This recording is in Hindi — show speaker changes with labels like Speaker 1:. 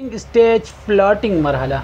Speaker 1: stage floating मरहला